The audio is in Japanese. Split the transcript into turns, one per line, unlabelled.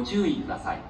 ご注意ください。